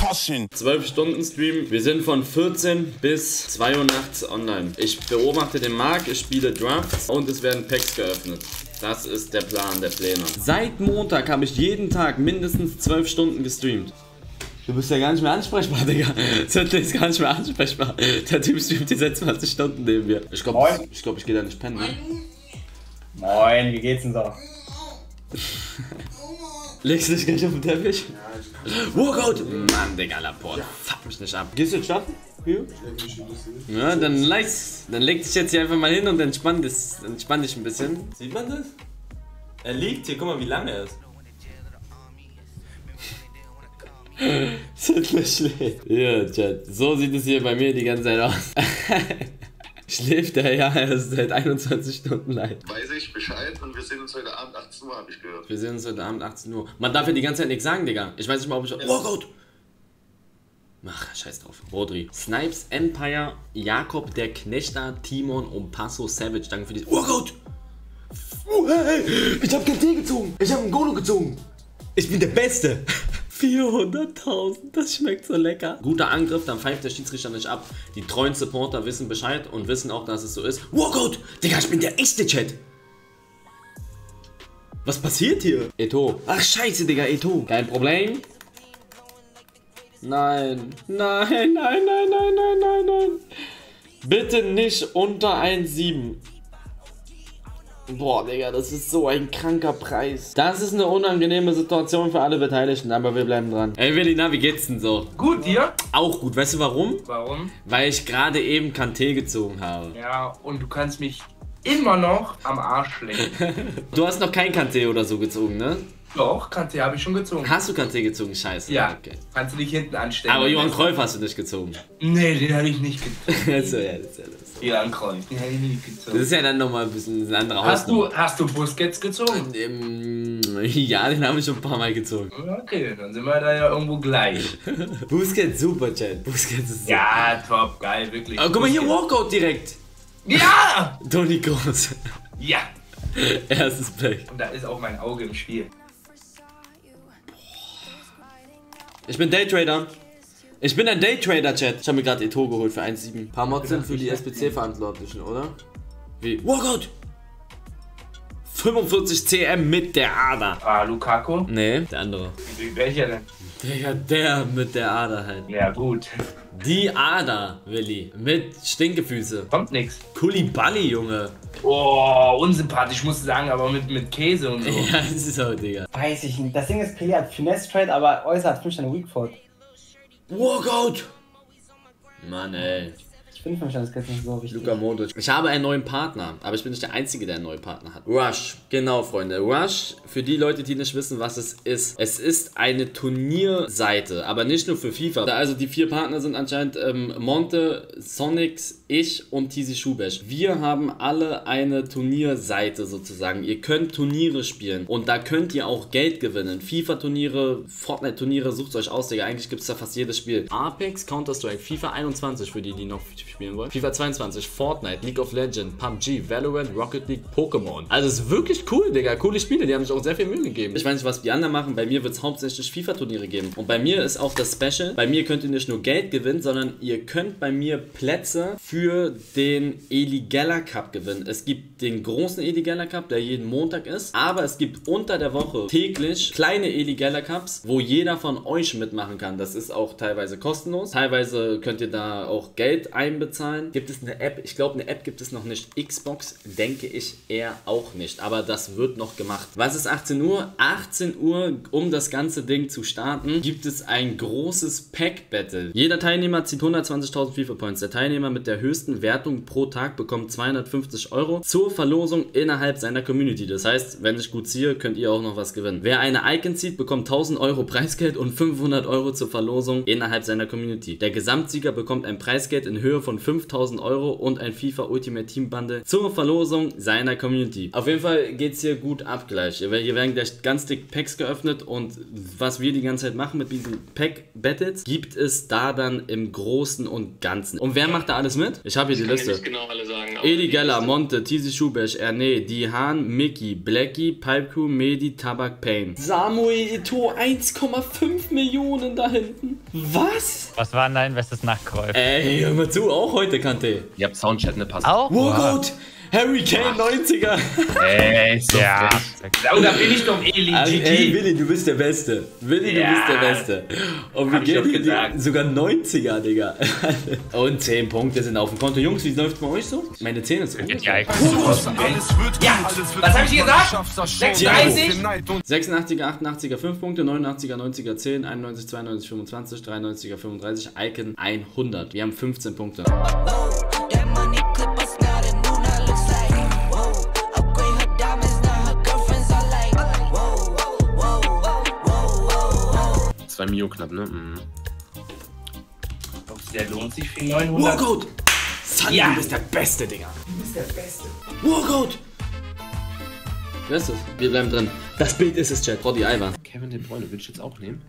concussion. 12 Stunden Stream. Wir sind von 14 bis 2 Uhr nachts online. Ich beobachte den Markt, ich spiele Drafts und es werden Packs geöffnet. Das ist der Plan, der Pläne. Seit Montag habe ich jeden Tag mindestens 12 Stunden gestreamt. Du bist ja gar nicht mehr ansprechbar, Digga. Zettel ist gar nicht mehr ansprechbar. Der Typ streamt die seit 20 Stunden neben mir. Ich glaube, Moin. ich, glaub, ich gehe da nicht pennen, ne? Moin, wie geht's denn so? Legst du dich gleich auf den Teppich? Walkout! Mann, Digga, Laporte. Fuck mich nicht ab. Gehst du jetzt schlafen? Hier? Ja, dann leist. Dann leg dich jetzt hier einfach mal hin und entspann, das, entspann dich ein bisschen. Sieht man das? Er liegt hier, guck mal, wie lange er ist. Sittler schläft. Ja, Chat. So sieht es hier bei mir die ganze Zeit aus. Schläft er ja erst seit 21 Stunden leid. weiß ich Bescheid und wir sehen uns heute Abend 18 Uhr, habe ich gehört. Wir sehen uns heute Abend 18 Uhr. Man darf ja die ganze Zeit nichts sagen, Digga. Ich weiß nicht mal, ob ich. Walkout! Ach, scheiß drauf. Rodri. Snipes, Empire, Jakob, der Knechter, Timon und Passo Savage. Danke für die. Walkout! Oh, hey, ich hab kein Tee gezogen. Ich hab einen Golo gezogen. Ich bin der Beste. 400.000, das schmeckt so lecker. Guter Angriff, dann pfeift der Schiedsrichter nicht ab. Die treuen Supporter wissen Bescheid und wissen auch, dass es so ist. Walkout! Digga, ich bin der echte Chat. Was passiert hier? Eto. Ach scheiße, Digga, Eto. Kein Problem. Nein. Nein, nein, nein, nein, nein, nein, nein. Bitte nicht unter 1,7. Boah, Digga, das ist so ein kranker Preis. Das ist eine unangenehme Situation für alle Beteiligten, aber wir bleiben dran. Ey, Willi, na, wie geht's denn so? Gut, dir? Auch gut. Weißt du warum? Warum? Weil ich gerade eben Kanté gezogen habe. Ja, und du kannst mich immer noch am Arsch lecken. Du hast noch kein Kanté oder so gezogen, ne? Doch, Kante habe ich schon gezogen. Hast du Kanté gezogen? Scheiße. Ja, Okay. kannst du dich hinten anstellen. Aber Johann Cruyff hast du nicht gezogen. Nee, den habe ich nicht gezogen. so, ja, das ist ja das. Den ich nicht Das ist ja dann nochmal ein bisschen eine andere Hast Hausnummer. du, hast du Busquets gezogen? Ähm, ja, den habe ich schon ein paar Mal gezogen. Okay, dann sind wir da ja irgendwo gleich. Busquets super, Chat. Busquets ist super. Ja, top, geil, wirklich. Oh, guck mal hier, Walkout direkt. Ja! Toni Groß. Ja! Erstes Pack. Und da ist auch mein Auge im Spiel. Ich bin Daytrader. Ich bin ein Daytrader, Chat. Ich habe mir gerade Eto geholt für 1,7. Paar Mods sind für die SPC-Verantwortlichen, oder? Wie? Walkout! 45 CM mit der Ader. Ah, Lukaku? Nee, der andere. Welcher denn? Der, der mit der Ader halt. Ja, gut. Die Ader, Willi. Mit Stinkefüße. Kommt nix. Kulibali, Junge. Oh, unsympathisch, muss ich sagen, aber mit, mit Käse und so. Ja, das ist auch, Digga. Weiß ich nicht. Das Ding ist, Pele hat Finesse Trade, aber äußert 5 Sterne Weak Fold. Walkout! Mann, ey. Ich finde 5 Sterne ist jetzt nicht so wichtig. Luka Modric. Ich habe einen neuen Partner, aber ich bin nicht der Einzige, der einen neuen Partner hat. Rush. Genau, Freunde. Rush, für die Leute, die nicht wissen, was es ist. Es ist eine Turnierseite, aber nicht nur für FIFA. Also die vier Partner sind anscheinend ähm, Monte, Sonics, ich und Tizi Schubesch. Wir haben alle eine Turnierseite sozusagen. Ihr könnt Turniere spielen und da könnt ihr auch Geld gewinnen. FIFA-Turniere, Fortnite-Turniere, sucht euch aus, Digga. Eigentlich gibt es da fast jedes Spiel. Apex, Counter-Strike, FIFA 21 für die, die noch spielen wollen. FIFA 22, Fortnite, League of Legends, PUBG, Valorant, Rocket League, Pokémon. Also es ist wirklich cool, Digga. Coole Spiele, die haben sich auch sehr viel Mühe gegeben. Ich weiß nicht, was die anderen machen. Bei mir wird es hauptsächlich FIFA-Turniere geben. Und bei mir ist auch das Special. Bei mir könnt ihr nicht nur Geld gewinnen, sondern ihr könnt bei mir Plätze für den Eligella Cup gewinnen. Es gibt den großen Eligella Cup, der jeden Montag ist. Aber es gibt unter der Woche täglich kleine Eligella Cups, wo jeder von euch mitmachen kann. Das ist auch teilweise kostenlos. Teilweise könnt ihr da auch Geld einbezahlen. Gibt es eine App? Ich glaube, eine App gibt es noch nicht. Xbox denke ich eher auch nicht. Aber das wird noch gemacht. Was ist 18 Uhr? 18 Uhr, um das ganze Ding zu starten, gibt es ein großes Pack-Battle. Jeder Teilnehmer zieht 120.000 FIFA Points. Der Teilnehmer mit der höchsten Wertung pro Tag bekommt 250 Euro zur Verlosung innerhalb seiner Community. Das heißt, wenn ich gut ziehe, könnt ihr auch noch was gewinnen. Wer eine Icon zieht, bekommt 1000 Euro Preisgeld und 500 Euro zur Verlosung innerhalb seiner Community. Der Gesamtsieger bekommt ein Preisgeld in Höhe von 5000 Euro und ein FIFA Ultimate Team Bundle zur Verlosung seiner Community. Auf jeden Fall geht es hier gut ab gleich. Hier werden gleich ganz dick Packs geöffnet und was wir die ganze Zeit machen mit diesen Pack Battles, gibt es da dann im Großen und Ganzen. Und wer macht da alles mit? Ich habe hier die Liste. genau alle sagen. die Geller, Liste- Monte, Tizi Schubesch, Erne, Dihan, Mickey, Blackie, Pipe Crew, Medi, Tabak, Pain. Samuel Ito, 1,5 Millionen da hinten. Was? Was war denn dein bestes Nachtkäufe? Ey, hör mal zu, auch heute, Kante. Ihr habt Soundchat, ne? Passt. Auch? Wargoat! Harry Kane 90er! Ey, so Ja. Und da bin ich doch Eli, Also, ey, GG. Willi, du bist der Beste. Willi, du Ja. bist der Beste. Und wir Hab doch geben dir sogar 90er, Digga. Und 10 Punkte sind auf dem Konto. Jungs, wie läuft's bei euch so? Meine Zähne ist rot. Ja, Ja, was hab ich dir gesagt? 36? 86er, 88er 5 Punkte, 89er, 90er 10, 91, 92, 25, 93er 35, Icon 100. Wir haben 15 Punkte. 2 Mio knapp, ne? Mhm. Der lohnt sich für 900. Wargoat! Sunny, Ja. du bist der Beste, Digga. Du bist der Beste. Wargoat! Wer ist das? Wir bleiben drin. Das Bild ist es, Chat. Roddy Ivan. Kevin De Bruyne, willst du jetzt auch nehmen?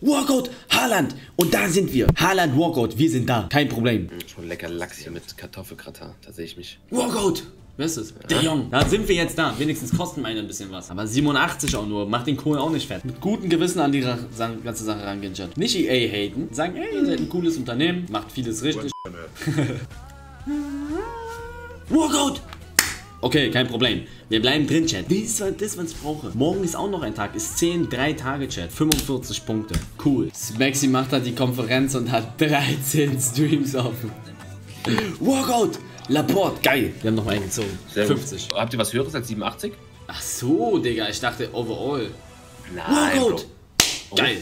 Wargoat, Haaland. Und da sind wir. Haaland, Wargoat, wir sind da. Kein Problem. Schon lecker Lachs hier mit Kartoffelgratin. Da sehe ich mich. Wargoat. Wer ist das? Der Jong. Da sind wir jetzt da. Wenigstens kosten meine ein bisschen was. Aber 87 auch nur. Macht den Kohl auch nicht fett. Mit gutem Gewissen an die Ra ganze Sache rangehen, Chat. Nicht EA haten. Sagen, ey, ihr seid ein cooles Unternehmen. Macht vieles richtig. Wargoat. Okay, kein Problem. Wir bleiben drin, Chat. Das ist das, was ich brauche. Morgen ist auch noch ein Tag. Ist 10, 3 Tage, Chat. 45 Punkte. Cool. Maxi macht halt die Konferenz und hat 13 Streams offen. Walkout! Laporte, geil. Wir haben noch mal eingezogen. Sehr gut. 50. Habt ihr was Höheres als 87? Ach so, Digga. Ich dachte overall. Nein, Walkout! Geil.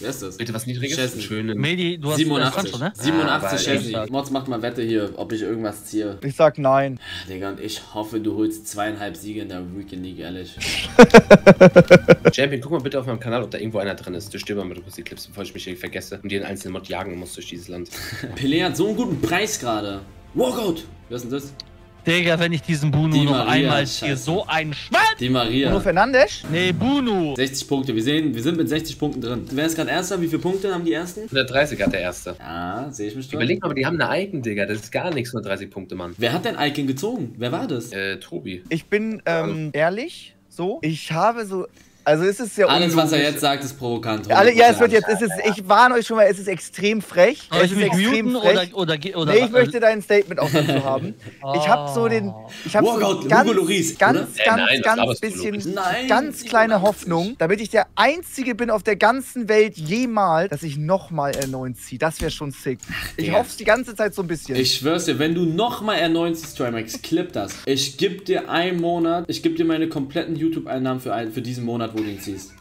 Wer ist das? Bitte was Niedriges? Chesney. Schöne. Medi, du hast 87. Konto, ne? 87 Ah, Chesney. Mods macht mal Wette hier, ob ich irgendwas ziehe. Ich sag nein. Digga, und ich hoffe, du holst zweieinhalb Siege in der Weekend League, ehrlich. Champion, guck mal bitte auf meinem Kanal, ob da irgendwo einer drin ist. Du stirb mal mit kurz die Clips, bevor ich mich hier vergesse und jeden einzelnen Mod jagen muss durch dieses Land. Pelé hat so einen guten Preis gerade. Walkout! Wer ist denn das? Digga, wenn ich diesen Bunu Die noch Maria, einmal ziehe, so ein Schwein! Die Bruno Maria. Fernandes? Nee, Bunu! 60 Punkte. Wir sehen, wir sind mit 60 Punkten drin. Wer ist gerade Erster? Wie viele Punkte haben die Ersten? 130 hat der Erste. Ja, sehe ich mich doch. Überleg mal, aber die haben eine Icon, Digga. Das ist gar nichts, 130 Punkte, Mann. Wer hat denn Icon gezogen? Wer war das? Äh, Tobi. Ich bin ähm, ehrlich, so. Ich habe so. Also es ist ja Alles, was er jetzt sagt, ist provokant. Alle, ja, es wird 100%. jetzt, es ist, ich warne euch schon mal, es ist extrem frech. Soll es ich ist extrem muten frech. oder, oder, oder nee, ich möchte dein Statement auch dazu haben. Ich habe so den, ich habe Walkout, so ganz, ganz, oder? ganz, Äh, nein, ganz bisschen. Nein, ganz kleine 87. Hoffnung, damit ich der Einzige bin auf der ganzen Welt jemals, dass ich nochmal R9 ziehe. Das wäre schon sick. Ich hoffe es die ganze Zeit so ein bisschen. Ich schwör's dir, wenn du nochmal R90 Trimax clip das, ich geb dir einen Monat, ich geb dir meine kompletten YouTube-Einnahmen für, ein, für diesen Monat, ihn ziehst.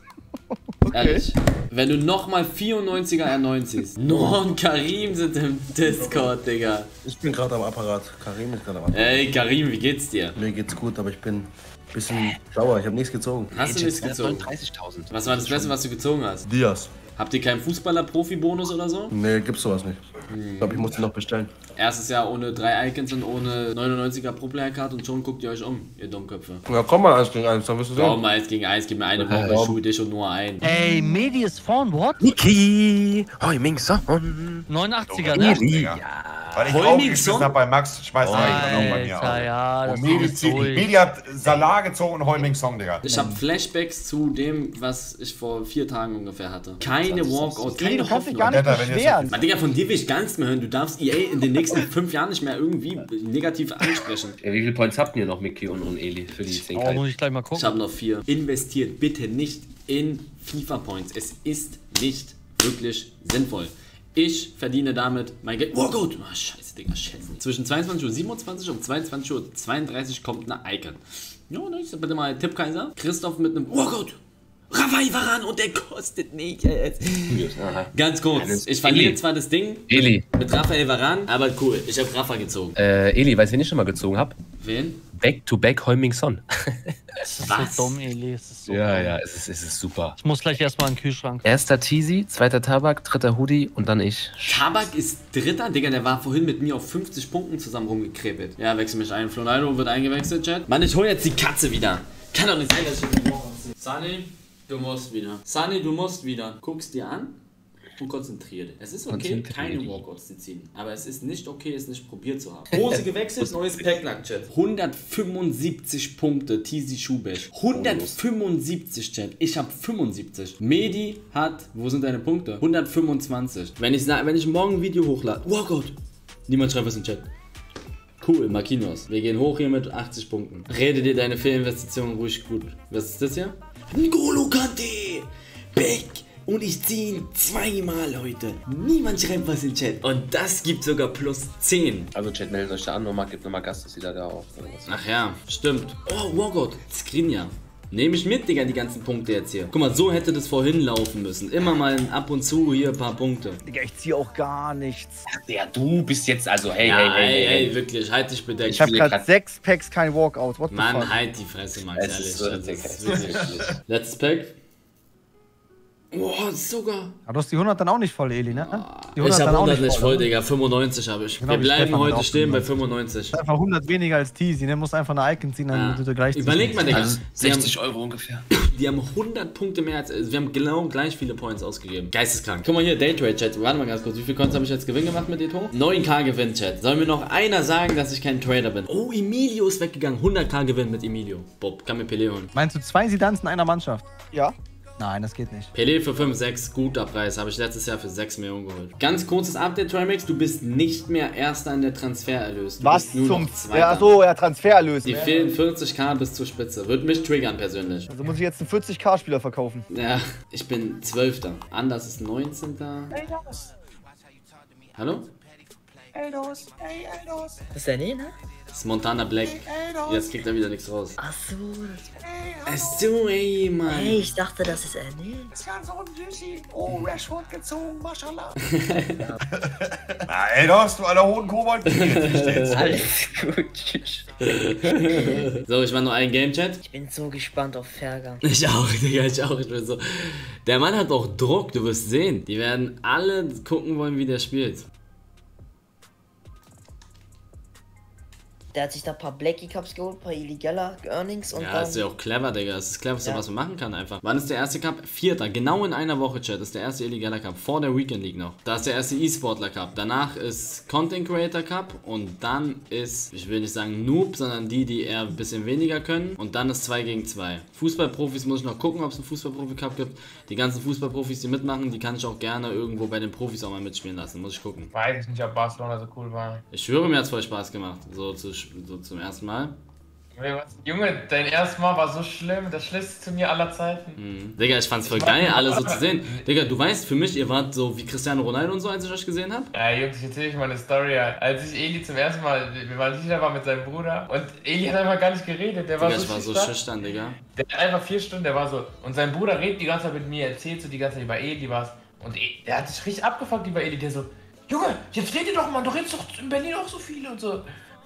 Ehrlich. Wenn du nochmal 94er R9 ziehst. Noah und Karim sind im Discord, Digga. Ich bin gerade am Apparat. Karim ist gerade am Apparat. Ey, Karim, wie geht's dir? Mir geht's gut, aber ich bin ein bisschen sauer. Ich habe nichts gezogen. Hast du nichts gezogen? 39.000. Was war das Beste, was du gezogen hast? Diaz. Habt ihr keinen Fußballer-Profi-Bonus oder so? Nee, gibt's sowas nicht. Ich glaube, ich muss die noch bestellen. Erstes Jahr ohne drei Icons und ohne 99er Pro-Player-Card und schon guckt ihr euch um, ihr Dummköpfe. Ja, komm mal eins gegen eins, dann wirst du sehen. mal eins gegen eins, gib mir eine Woche, ich schule dich und nur ein. Ey, Medi ist vorn, what? Niki! Hoi Ming Son! 89er, ne? Weil ich auch geschmissen Song? habe bei Max, ich weiß nicht, auch bei mir auch. ja, das Und Medi. Medi hat Salah gezogen und Heuming Song, Digga. Ich habe Flashbacks zu dem, was ich vor vier Tagen ungefähr hatte. Keine Walkout, keine Hoffnung. gar nicht Alter, wenn ihr beschweren. Mann, Digga, von dir will ich gar nichts mehr hören. Du darfst EA in den nächsten fünf Jahren nicht mehr irgendwie negativ ansprechen. Ja, wie viele Points habt ihr noch, Mickey und, und Eli, für die 10 Oh, muss ich gleich mal Ich gucken. habe noch vier. Investiert bitte nicht in FIFA Points. Es ist nicht wirklich sinnvoll. Ich verdiene damit mein Geld. Oh gut. Oh, scheiße, Digga, schätzen. Zwischen 22.27 Uhr und 22.32 Uhr kommt eine Icon. Ja, nice. Bitte mal Tippkaiser. Christoph mit einem Oh gut. Raphael Varan und der kostet nicht. Ganz kurz. Ich verliere zwar das Ding Eli. mit Raphael Varan, aber cool. Ich habe Rafa gezogen. Äh, Eli, weißt du, wen ich schon mal gezogen habe? Wen? Back-to-back Heuming Son. Das ist Was? so dumm, Eli. Es ist so Ja, dumm. ja, es ist, es ist super. Ich muss gleich erstmal in den Kühlschrank. Erster Teasy, zweiter Tabak, dritter Hoodie und dann ich. Tabak ist Dritter, Digga, der war vorhin mit mir auf 50 Punkten zusammen rumgekrepelt. Ja, wechsel mich ein. Flonaldo wird eingewechselt, Chat. Mann, ich hol jetzt die Katze wieder. Kann doch nicht sein, dass ich. Sunny, du musst wieder. Sunny, du musst wieder. Guck's dir an. Und konzentriere dich. Es ist okay, keine. Walkouts zu ziehen. Aber es ist nicht okay, es nicht probiert zu haben. Hose gewechselt, neues Packlack, Chat. 175 Punkte, Tizi Schubesch. 175, Chat. Ich habe 75. Medi hat, wo sind deine Punkte? 125. Wenn ich, wenn ich morgen ein Video hochlade, Walkout. Niemand schreibt was im Chat. Cool, Marquinhos. Wir gehen hoch hier mit 80 Punkten. Rede dir deine Fehlinvestitionen ruhig gut. Was ist das hier? N'Golo Kante! Beck! Und ich ziehe ihn zweimal heute. Niemand schreibt was im Chat. Und das gibt sogar plus 10. Also, Chat, meldet euch da an, nochmal, gibt nochmal Gas, dass wieder da auch. Ach ja, stimmt. Oh, Walkout. Skriniar. Nehme ich mit, Digga, die ganzen Punkte jetzt hier. Guck mal, so hätte das vorhin laufen müssen. Immer mal ab und zu hier ein paar Punkte. Digga, ich ziehe auch gar nichts. Ja, du bist jetzt, also, hey, Ja, hey, hey, ey, hey, ey, wirklich, halt dich bedeckt. Ich habe will gerade grad- sechs Packs, kein Walkout. What the Mann, fuck? halt die Fresse, Max, Es ehrlich. ist so. Letztes Pack. Boah, sogar. Aber du hast die 100 dann auch nicht voll, Eli, ne? Die Ich habe 100 nicht voll, oder? Digga. 95 habe ich. Genau Wir bleiben heute stehen bei 95. 95. Einfach 100 weniger als Teasy, ne? Muss einfach eine Icon ziehen, dann Ja. ja. du gleich Überleg mal, Digga. Also, Die haben, 60 Euro ungefähr. die haben 100 Punkte mehr als. Wir haben genau gleich viele Points ausgegeben. Geisteskrank. Guck mal hier, Daytrade Chat. Warte mal ganz kurz. Wie viel Coins habe ich jetzt Gewinn gemacht mit Eto? 9k Gewinn, Chat. Soll mir noch einer sagen, dass ich kein Trader bin? Oh, Emilio ist weggegangen. 100k Gewinn mit Emilio. Bob, kann mir Pelé holen. Meinst du zwei Sidans in einer Mannschaft? Ja. Nein, das geht nicht. Pelé für 5, 6, guter Preis. Habe ich letztes Jahr für 6 Millionen geholt. Ganz kurzes Update, Trimax. Du bist nicht mehr Erster in der Transfererlös. Du Was zum. Ja, so, ja, Transfererlös. Die fehlen 40k bis zur Spitze. Würde mich triggern persönlich. Also muss ich jetzt einen 40k-Spieler verkaufen. Ja, ich bin 12. Anders ist 19. Hallo? Das ist der Nee, ne? Das ist Montana Black. Jetzt kriegt er wieder nichts raus. Ach so. Ach so, ey, Mann. Hey, ich dachte, das ist er Nee. Oh, Rashford gezogen, mashallah. Na, ey, da hast du alter hohen Kobold. Alles gut, tschüss. So, ich mach nur einen Game-Chat. Ich bin so gespannt auf Ferger. Ich auch, Digga, ich auch. Ich bin so. Der Mann hat auch Druck, du wirst sehen. Die werden alle gucken wollen, wie der spielt. Der hat sich da ein paar Blackie Cups geholt, ein paar illegaler Earnings und Ja, dann. ist ja auch clever, Digga. Das ist das cleverste, Ja. was man machen kann einfach. Wann ist der erste Cup? Vierter. Genau in einer Woche, Chat. ist der erste illegaler Cup. Vor der Weekend League noch. Da ist der erste E-Sportler Cup. Danach ist Content Creator Cup. Und dann ist, ich will nicht sagen Noob, sondern die, die eher ein bisschen weniger können. Und dann ist 2 gegen 2. Fußballprofis muss ich noch gucken, ob es einen Fußballprofi Cup gibt. Die ganzen Fußballprofis, die mitmachen, die kann ich auch gerne irgendwo bei den Profis auch mal mitspielen lassen. Muss ich gucken. Weiß ich nicht, ob Barcelona so cool war. Ich schwöre, mir hat es voll Spaß gemacht. So, zu, so zum ersten Mal. Junge, dein erstes Mal war so schlimm, das schlimmste Turnier aller Zeiten. Mhm. Digga, ich fand's voll geil, alle so zu sehen. Digga, du weißt, für mich, ihr wart so wie Cristiano Ronaldo und so, als ich euch gesehen habe. Ja, Jungs, ich erzähle euch mal eine Story. Als ich Eli zum ersten Mal, wir waren sicher war mit seinem Bruder und Eli hat einfach gar nicht geredet. Der war Digga, so ich war so schüchtern. schüchtern, Digga. Der hat einfach vier Stunden, der war so. Und sein Bruder redet die ganze Zeit mit mir, erzählt so die ganze Zeit über Eli was. Und E- der hat sich richtig abgefuckt über Eli. Der so, Junge, jetzt redet doch mal, doch jetzt doch in Berlin auch so viele und so.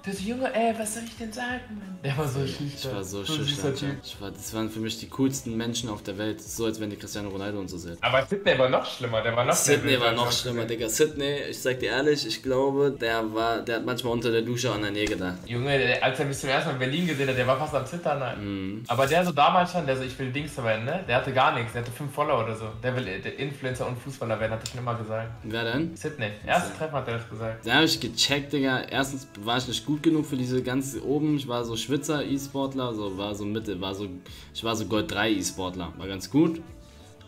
Der so, Junge, ey, was soll ich denn sagen? Der war so schüchtern. Ich war so süßer schüchtern. War, das waren für mich die coolsten Menschen auf der Welt. So, als wenn die Cristiano Ronaldo und so sind. Aber Sidney war noch schlimmer, der war noch Sydney war noch schlimmer, Digga. Sydney, ich sag dir ehrlich, ich glaube, der war, der hat manchmal unter der Dusche an der Nähe gedacht. Junge, der- als er mich zum ersten Mal in Berlin gesehen hat, der war fast am Zittern. Alter. Mhm. Aber der so damals schon, der so, ich will Dings werden, ne? Der hatte gar nichts, der hatte fünf Follower oder so. Der will der Influencer und Fußballer werden, hat er schon immer gesagt. Wer denn? Sydney, erster Treffer hat er das gesagt. Da habe ich gecheckt, Digga. Erstens war ich nicht gut genug für diese ganz oben. Ich war so Schwitzer E-Sportler, so war so Mitte, war so ich war so Gold 3 E-Sportler, war ganz gut,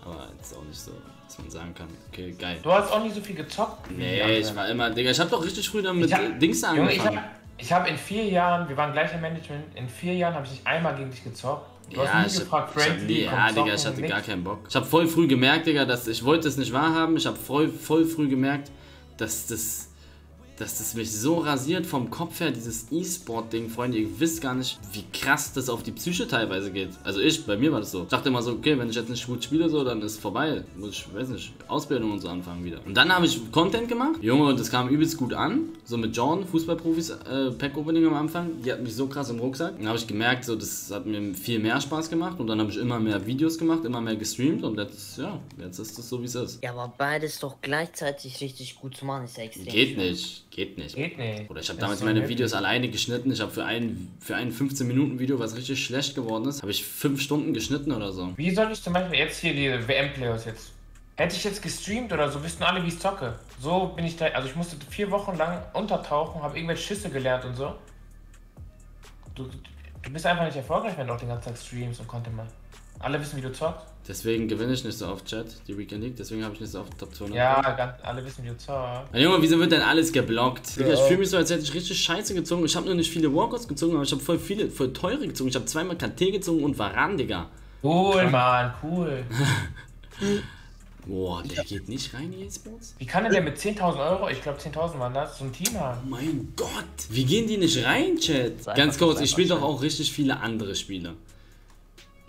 aber jetzt auch nicht so, dass man sagen kann, okay, geil. Du hast auch nicht so viel gezockt. Nee, ich war immer, Digga, ich habe doch richtig früh damit hab- Dings Junge, ich angefangen. habe ich hab in vier Jahren, wir waren gleich im Management, in vier Jahren habe ich nicht einmal gegen dich gezockt. Du ja, hast nie gefragt, hab, ich hab Friendly, nie, ja, Digga, ich hatte nix. gar keinen Bock. Ich habe voll früh gemerkt, Digga, dass ich wollte es nicht wahrhaben. Ich habe voll, voll früh gemerkt, dass das, dass das mich so rasiert vom Kopf her, dieses E-Sport-Ding, Freunde. Ihr wisst gar nicht, wie krass das auf die Psyche teilweise geht. Also ich, bei mir war das so. Ich dachte immer so, okay, wenn ich jetzt nicht gut spiele, so, dann ist vorbei. Muss ich, weiß nicht, Ausbildung und so anfangen wieder. Und dann habe ich Content gemacht. Junge, und das kam übelst gut an. So mit John, Fußballprofis, äh, Pack-Opening am Anfang. Die hat mich so krass im Rucksack. Dann habe ich gemerkt, so, das hat mir viel mehr Spaß gemacht. Und dann habe ich immer mehr Videos gemacht, immer mehr gestreamt. Und jetzt, ja, jetzt ist es so, wie es ist. Ja, aber beides doch gleichzeitig richtig gut zu machen, ist ja extrem. Geht schwer. nicht, geht nicht. Geht nicht. Oder ich habe damals meine. Videos alleine geschnitten. Ich habe für ein, für ein 15-Minuten-Video, was richtig schlecht geworden ist, habe ich fünf Stunden geschnitten oder so. Wie soll ich zum Beispiel jetzt hier die WM-Playoffs jetzt Hätte ich jetzt gestreamt oder so, wüssten alle, wie ich zocke. So bin ich da. Also ich musste vier Wochen lang untertauchen, habe irgendwelche Schüsse gelernt und so. Du, du bist einfach nicht erfolgreich, wenn du auch den ganzen Tag streamst und Content machst. Alle wissen, wie du zockst. Deswegen gewinne ich nicht so oft Chat, die Weekend League, deswegen habe ich nicht so oft Top 200. Ja, ganz, alle wissen, wie du zockst. Ja, Junge, wieso wird denn alles geblockt? Digga, ich fühle mich so, als hätte ich richtig scheiße gezogen. Ich habe nur nicht viele Walkouts gezogen, aber ich habe voll viele, voll teure gezogen. Ich habe zweimal KT gezogen und Varan, Digga. Cool, Mann, cool. Boah, der geht nicht rein, in E-Sports? Wie kann denn der mit 10.000 Euro, ich glaube 10.000 waren das, so ein Team haben? Oh mein Gott, wie gehen die nicht rein, Chat? Ganz kurz, ich spiele doch auch richtig viele andere Spiele.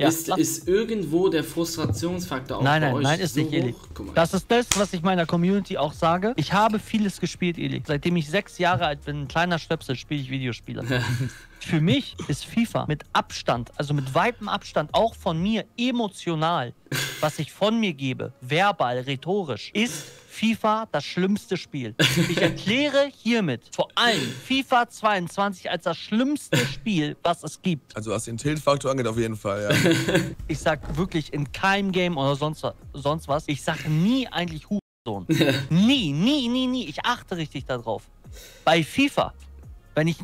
Ja, ist, ist irgendwo der Frustrationsfaktor auch Nein, bei nein, euch nein, ist so nicht, Eli. hoch? Guck mal. Das ist das, was ich meiner Community auch sage. Ich habe vieles gespielt, Eli. Seitdem ich sechs Jahre alt bin, ein kleiner Stöpsel, spiele ich Videospiele. Für mich ist FIFA mit Abstand, also mit weitem Abstand, auch von mir emotional, was ich von mir gebe, verbal, rhetorisch, ist FIFA das schlimmste Spiel. Ich erkläre hiermit vor allem FIFA 22 als das schlimmste Spiel, was es gibt. Also was den Tilt-Faktor angeht, auf jeden Fall, ja. Ich sag wirklich in keinem Game oder sonst, sonst was, ich sag nie eigentlich Hurensohn. nie, nie, nie, nie. Ich achte richtig darauf. Bei FIFA, wenn ich,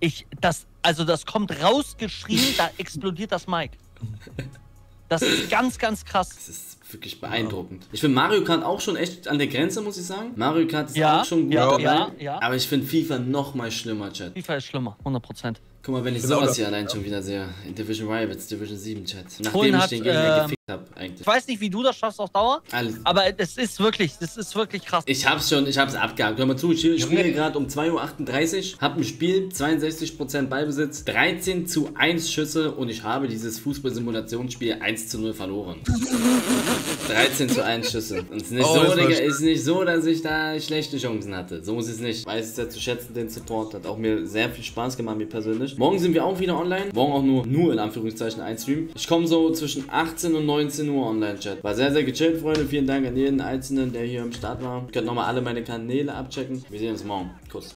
ich, das, also das kommt rausgeschrien, da explodiert das Mic. Das ist ganz, ganz krass. Das ist wirklich beeindruckend. Ich finde Mario Kart auch schon echt an der Grenze, muss ich sagen. Mario Kart ist Ja, auch schon gut ja, dabei. ja. Aber ich finde FIFA noch mal schlimmer, Chat. FIFA ist schlimmer, 100%. Guck mal, wenn ich Genau sowas hier allein schon wieder sehe. In Division Rivals, Division 7, Chat. Nachdem Polen ich hat, den Gegner ähm, gefickt habe, eigentlich. Ich weiß nicht, wie du das schaffst auf Dauer, Alles. aber es ist wirklich, das ist wirklich krass. Ich hab's schon, ich hab's abgehakt. Hör mal zu, ich spiele gerade um 2.38 Uhr, hab ein Spiel, 62% Ballbesitz, 13 zu 1 Schüsse und ich habe dieses Fußball-Simulationsspiel 1 zu 0 verloren. 13 zu 1 Schüsse. Und es ist nicht Oh, so, Digga, ist nicht so, dass ich da schlechte Chancen hatte. So ist es nicht. Weiß es sehr zu schätzen, den Support. Hat auch mir sehr viel Spaß gemacht, mir persönlich. Morgen sind wir auch wieder online. Morgen auch nur, nur in Anführungszeichen ein Stream. Ich komme so zwischen 18 und 19 Uhr online, Chat. War sehr, sehr gechillt, Freunde. Vielen Dank an jeden Einzelnen, der hier am Start war. Ihr könnt nochmal alle meine Kanäle abchecken. Wir sehen uns morgen. Kuss.